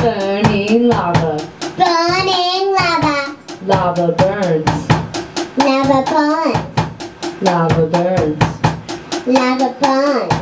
Burning lava. Burning lava. Lava burns. Lava burns. Lava burns. Lava burns.